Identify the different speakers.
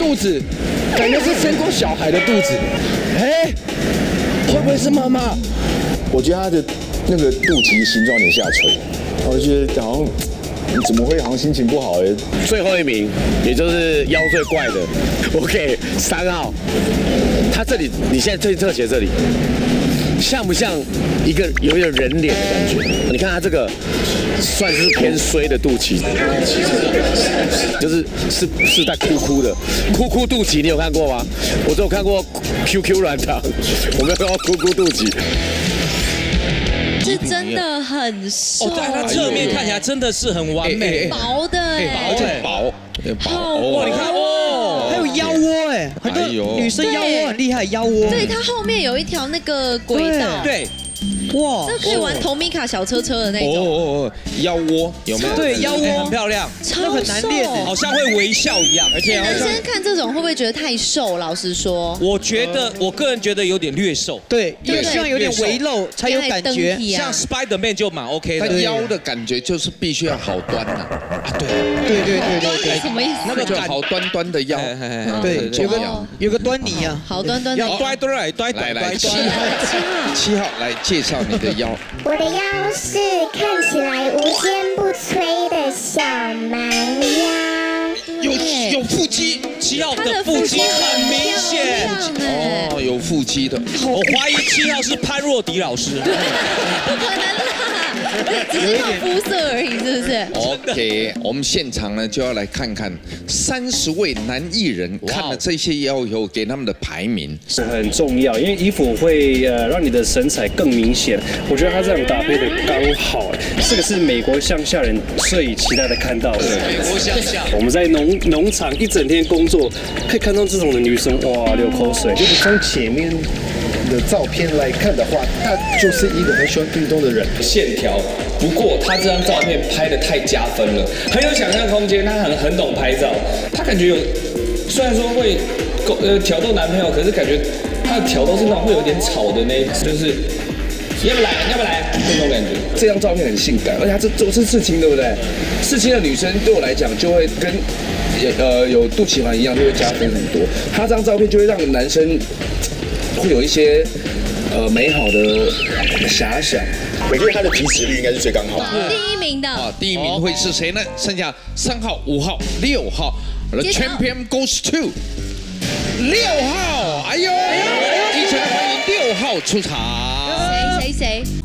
Speaker 1: 肚子，感觉是生过小孩的肚子。哎，会不会是妈妈？
Speaker 2: 我觉得她的那个肚脐形状有点下垂，我觉得好像怎么会好像心情不好哎？
Speaker 3: 最后一名，也就是腰最怪的，我给三号。他这里，你现在最特写这里，像不像一个有一点人脸的感觉？你看他这个算是偏衰的肚脐，就是是是在哭哭的，哭哭肚脐，你有看过吗？我只有看过 QQ 软糖，我没有看过哭哭肚脐。
Speaker 4: 是真的很瘦，
Speaker 5: 哦，但它侧面看起来真的是很完美，
Speaker 4: 薄的哎，
Speaker 2: 薄，
Speaker 4: 薄
Speaker 5: 哇，你看
Speaker 6: 女生腰窝很厉害，腰窝，
Speaker 4: 对，它后面有一条那个轨道，
Speaker 5: 对。
Speaker 4: 哇，这可以玩同米卡小车车的那种。哦哦
Speaker 2: 哦，腰窝有没有？
Speaker 6: 对，腰窝
Speaker 5: 很漂亮，
Speaker 4: 超
Speaker 6: 很难练，
Speaker 5: 好像会微笑一样。而且
Speaker 4: 男生看这种会不会觉得太瘦？老实说，
Speaker 5: 我觉得我个人觉得有点略瘦。
Speaker 6: 对，因为希望有点微露才有感觉。
Speaker 5: 像 Spider Man 就蛮 OK 的。
Speaker 2: 他腰的感觉就是必须要好端的。
Speaker 5: 啊，对，
Speaker 6: 对对对对对。
Speaker 4: 什么意思？
Speaker 2: 那个好端端的腰，
Speaker 6: 对，有个有个端倪啊，
Speaker 4: 好端端的。
Speaker 5: 要端端来端来来，
Speaker 2: 七号七号来介绍你的腰。
Speaker 7: 我的腰是看起来无坚不摧的小蛮腰，
Speaker 2: 有有腹肌，
Speaker 5: 七号的腹肌很明显。
Speaker 2: 哦，有腹肌的，
Speaker 5: 我怀疑七号是潘若迪老师，
Speaker 4: 不可能啦。只是靠肤色而已，是不是
Speaker 2: ？OK，我们现场呢就要来看看三十位男艺人看了这些腰以后给他们的排名
Speaker 8: 是很重要，因为衣服会呃让你的身材更明显。我觉得他这样搭配的刚好，这个是美国乡下人最期待的看到的。
Speaker 5: 美国乡下，
Speaker 8: 我们在农农场一整天工作，可以看到这种的女生哇流口水，
Speaker 1: 就是从前面。的照片来看的话，他就是一个很喜欢运动的人，
Speaker 9: 线条。不过他这张照片拍的太加分了，很有想象空间。他很很懂拍照，他感觉有，虽然说会呃挑逗男朋友，可是感觉他的挑逗是那种会有点吵的那，就是要不来要不来那种感觉。
Speaker 1: 这张照片很性感，而且他这都是刺青，对不对？刺青的女生对我来讲就会跟呃有肚脐环一样，就会加分很多。他这张照片就会让男生。会有一些呃美好的遐想，
Speaker 2: 我觉得他的提词率应该是最刚好的。
Speaker 4: 第一名的啊，
Speaker 2: 第一名会是谁呢？剩下三号、五号、六号，The champion goes to 六号。哎呦，一起来欢迎六号出场。
Speaker 4: 谁谁谁？